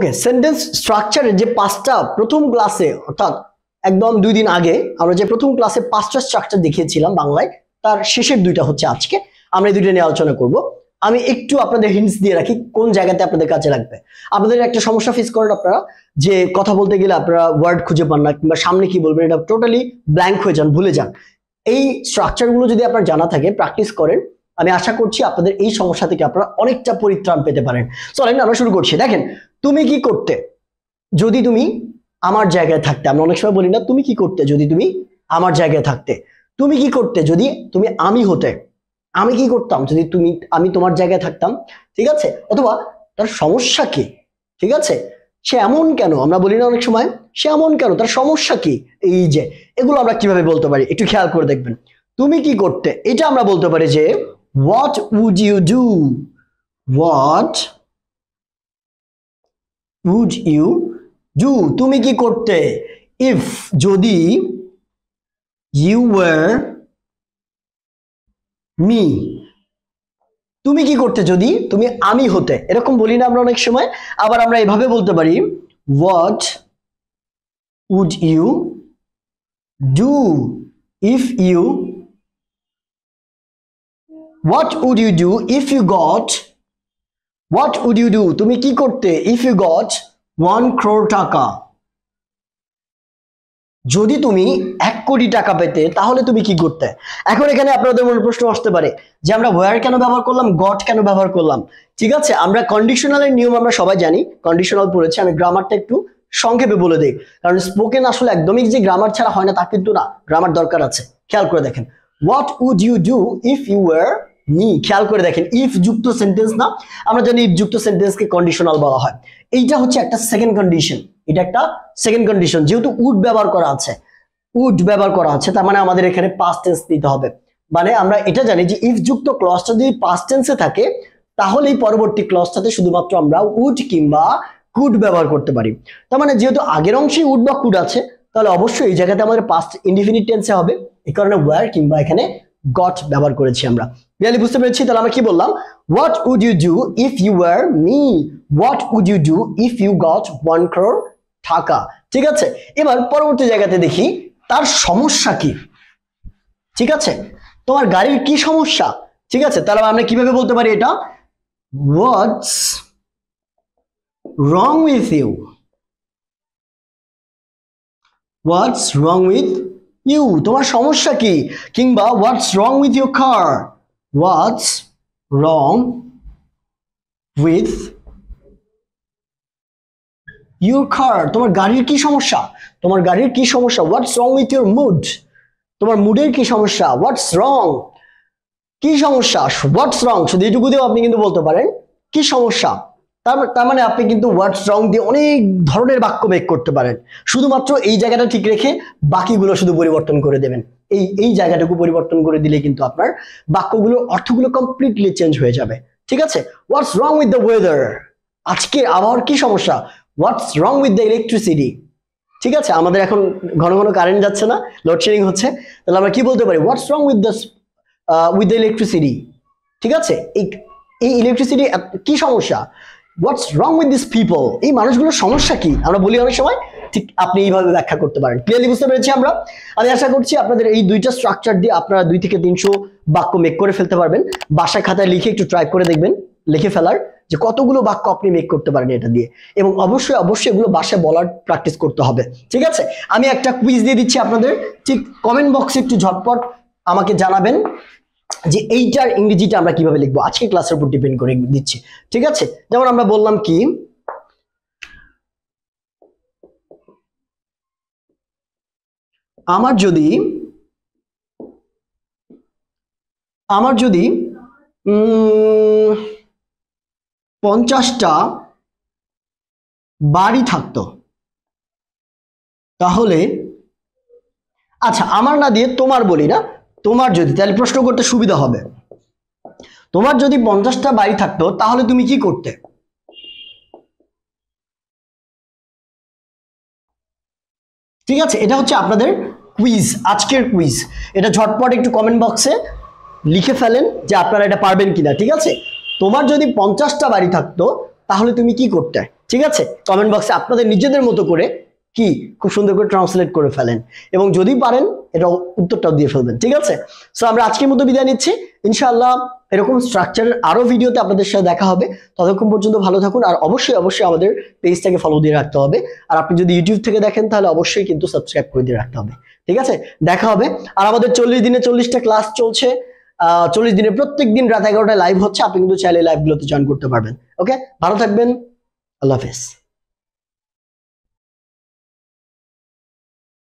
ওকে sentence স্ট্রাকচারের যে পাঁচটা প্রথম ক্লাসে অর্থাৎ একদম দুই দিন আগে, আমরা যে প্রথম ক্লাসে পাঁচটা স্ট্রাকচার দেখিয়েছিলাম বাংলায়, তার শেষের দুইটা হচ্ছে আজকে। আমরা এই দুইটা নিয়ে আলোচনা করব। আমি একটু আপনাদের হিন্টস দিয়ে রাখি কোন জায়গাতে আপনাদের কাজে লাগবে। আপনাদের একটা সমস্যা ফেস করেন আপনারা, যে কথা বলতে গেলে আপনারা ওয়ার্ড খুঁজে পান না, কিংবা সামনে কি বলবেন, এটা টোটালি ব্ল্যাঙ্ক হয়ে যান, ভুলে যান। এই স্ট্রাকচারগুলো যদি আপনার জানা থাকে প্র্যাকটিস করেন আমি আশা করছি আপনাদের এই সমস্যা থেকে আপনারা অনেকটা পরিত্রাণ পেতে পারেন। চলেন আমরা শুরু করছি। দেখেন, তুমি কি করতে? যদি তুমি আমার জায়গায় থাকতে, আমরা অনেক সময় বলি না, তুমি কি করতে যদি তুমি আমার জায়গায় থাকতে? তুমি কি করতে যদি তুমি আমি হতে? আমি কি করতাম যদি তুমি, আমি তোমার জায়গায় থাকতাম? ঠিক আছে? অথবা তার সমস্যা কি? ঠিক আছে? সে এমন কেন? আমরা বলি না অনেক সময়, সে এমন কেন? তার সমস্যা কি? এই যে, এগুলো আমরা কীভাবে বলতে পারি? একটু খেয়াল করে দেখবেন। তুমি কি করতে? এটা আমরা বলতে পারি যে what would you do what would you do তুমি কি করতে? ইফ যদি ইউ ওয়ার মি তুমি কি করতে যদি তুমি আমি হতে? এরকম বলি না আমরা অনেক সময়, আবার আমরা এভাবে বলতে পারি। What would you do if you what would you do if you got what would you do তুমি কি করতে if you got one crore taka? যদি তুমি এক কোটি টাকা পেতে, তাহলে তুমি কি করতে? এখন এখানে আপনাদের মনে প্রশ্ন আসতে পারে যে আমরা ওয়ার কেন ব্যবহার করলাম গট কেন ব্যবহার করলাম? ঠিক আছে, আমরা কন্ডিশনালের নিয়ম আমরা সবাই জানি কন্ডিশনাল পড়েছি, আমি গ্রামারটা একটু সংক্ষেপে বলে দিই। কারণ স্পোকেন আসলে একদমই যে গ্রামার ছাড়া হয় না, তা কিন্তু না গ্রামার দরকার আছে। খেয়াল করে দেখেন। What would you do if you were me খেয়াল করে দেখেন ইফ যুক্ত সেন্টেন্স না, আমরা জানি ইফ যুক্ত সেন্টেন্সকে কন্ডিশনাল বলা হয়। এইটা হচ্ছে একটা সেকেন্ড কন্ডিশন এটা একটা সেকেন্ড কন্ডিশন যেহেতু উড ব্যবহার করা আছে। উড ব্যবহার করা আছে, তার মানে আমাদের এখানে পাস্ট টেন্স দিতে হবে। মানে আমরা এটা জানি যে ইফ যুক্ত ক্লসটা যদি পাস্ট টেন্সে থাকে তাহলে এই পরবর্তী ক্লসটাতে শুধুমাত্র আমরা উড কিংবা কুড ব্যবহার করতে পারি। তার মানে যেহেতু আগের অংশে উড বা কুড আছে, তাহলে অবশ্যই এই জায়গাতে আমাদের পাস্ট ইনডিফিনিট টেন্সে হবে। এই কারণে ওয়ার কিংবা এখানে গট ব্যবহার করেছি আমরা। রিয়ালি বুঝতে পেরেছি? তাহলে আমরা কি বললাম? What would you do if you were me what would you do if you got one crore taka? ঠিক আছে? এবার পরবর্তী জায়গাতে দেখি, তার সমস্যা কি? ঠিক আছে? তোমার গাড়ির কি সমস্যা? ঠিক আছে? তাহলে আমরা কীভাবে বলতে পারি এটা? What's wrong with you what's wrong with you তোমার সমস্যা কি? কিংবা what's wrong with your car what's wrong with your car? তোমার গাড়ির কি সমস্যা? তোমার গাড়ির কি সমস্যা? What's wrong with your mood? তোমার মুডের কি সমস্যা? What's wrong? কি সমস্যা? What's wrong? শুধু এইটুকু দিয়েও আপনি কিন্তু বলতে পারেন, কি সমস্যা? তার তার মানে আপনি কিন্তু ওয়ার্ডস রং দিয়ে অনেক ধরনের বাক্য মেক করতে পারেন। শুধুমাত্র এই জায়গাটা ঠিক রেখে বাকিগুলো শুধু পরিবর্তন করে দেবেন। এই এই জায়গাটুকু পরিবর্তন করে দিলে কিন্তু আপনার বাক্যগুলোর অর্থগুলো কমপ্লিটলি চেঞ্জ হয়ে যাবে। ঠিক আছে? What's wrong with the weather আজকে আবহাওয়ার কি সমস্যা? What's wrong with the electricity ঠিক আছে? আমাদের এখন ঘন ঘন কারেন্ট যাচ্ছে না লোডশেডিং হচ্ছে। তাহলে আমরা কি বলতে পারি? What's wrong with the with the electricity ঠিক আছে? এই এই ইলেকট্রিসিটি কি সমস্যা? What's wrong with this people এই মানুষগুলোর সমস্যা কি? আমরা বলি অনেক সময়, ঠিক আপনি এইভাবে ব্যাখ্যা করতে পারেন। ক্লিয়ারলি বুঝতে পেরেছি আমরা? আমি আশা করছি আপনাদের এই দুইটা স্ট্রাকচার দিয়ে আপনারা দুই থেকে তিনশো বাক্য মেক করে ফেলতে পারবেন। বাসায় খাতায় লিখে একটু ট্রাই করে দেখবেন, লিখে ফেলার যে কতগুলো বাক্য আপনি মেক করতে পারেন এটা দিয়ে। এবং অবশ্যই অবশ্যই এগুলো বাসায় বলার প্র্যাকটিস করতে হবে। ঠিক আছে? আমি একটা কুইজ দিয়ে দিচ্ছি আপনাদের। ঠিক কমেন্ট বক্সে একটু ঝটপট আমাকে জানাবেন। যে এইটার ইংরেজিটা আমরা কীভাবে লিখব? আজকে ক্লাসের উপর ডিপেন্ড করে দিচ্ছি। ঠিক আছে? যেমন আমরা বললাম কি? আমার যদি আমার যদি পঞ্চাশটা বাড়ি থাকতো, তাহলে আচ্ছা আমার না দিয়ে তোমার বলি না তোমার যদি, তাহলে প্রশ্ন করতে সুবিধা হবে। তোমার যদি পঞ্চাশটা বাড়ি থাকতো, তাহলে তুমি কি করতে? ঠিক আছে, এটা হচ্ছে আপনাদের কুইজ আজকের কুইজ এটা ঝটপট একটু কমেন্ট বক্সে লিখে ফেলেন যে আপনারা এটা পারবেন কিনা, ঠিক আছে? তোমার যদি পঞ্চাশটা বাড়ি থাকতো, তাহলে তুমি কি করতে? ঠিক আছে? কমেন্ট বক্সে আপনাদের নিজেদের মতো করে কি? খুব সুন্দর করে ট্রান্সলেট করে ফেলেন। এবং যদি পারেন, এটা উত্তরটাও দিয়ে ফেলবেন। ঠিক আছে? সো আমরা আজকের মতো বিদায় নিচ্ছি। ইনশাআল্লাহ, এরকম স্ট্রাকচারের আরও ভিডিওতে আপনাদের সাথে দেখা হবে। ততক্ষণ পর্যন্ত ভালো থাকুন আর অবশ্যই অবশ্যই আমাদের পেজটাকে ফলো দিয়ে রাখতে হবে। আর আপনি যদি ইউটিউব থেকে দেখেন, তাহলে অবশ্যই কিন্তু সাবস্ক্রাইব করে দিয়ে রাখতে হবে। ঠিক আছে? দেখা হবে। আর আমাদের চল্লিশ দিনে চল্লিশটা ক্লাস চলছে। চল্লিশ দিনে প্রত্যেক দিন রাত এগারোটায় লাইভ হচ্ছে। আপনি কিন্তু চাইলে লাইভগুলোতে জয়েন করতে পারবেন। ওকে ভালো থাকবেন। আল্লাহ হাফেজ।